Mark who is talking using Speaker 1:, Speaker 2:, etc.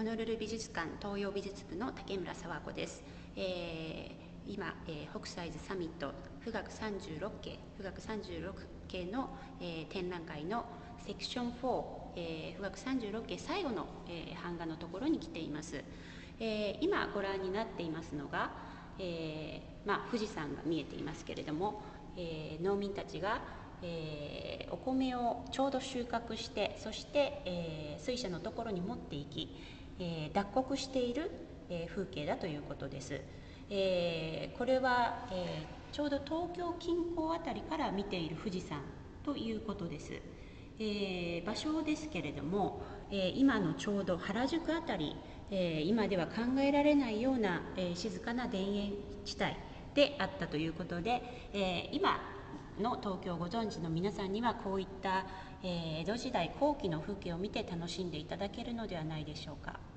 Speaker 1: ホノルル美術館東洋美術部の竹村沢子です、えー、今、えー、北斎図サミット富岳36景富岳36景の、えー、展覧会のセクション4、えー、富岳36景最後の、えー、版画のところに来ています、えー、今ご覧になっていますのが、えーまあ、富士山が見えていますけれども、えー、農民たちがえー、お米をちょうど収穫してそして、えー、水車のところに持っていき、えー、脱穀している、え風景だということです。えこれは、えちょうど東京近郊あたりから見ている富士山ということです。え場所ですけれども、え今のちょうど原宿あたり、え今では考えられないような、え静かな田園地帯であったということで、え今の東京をご存知の皆さんにはこういった、え江戸時代後期の風景を見て楽しんでいただけるのではないでしょうか。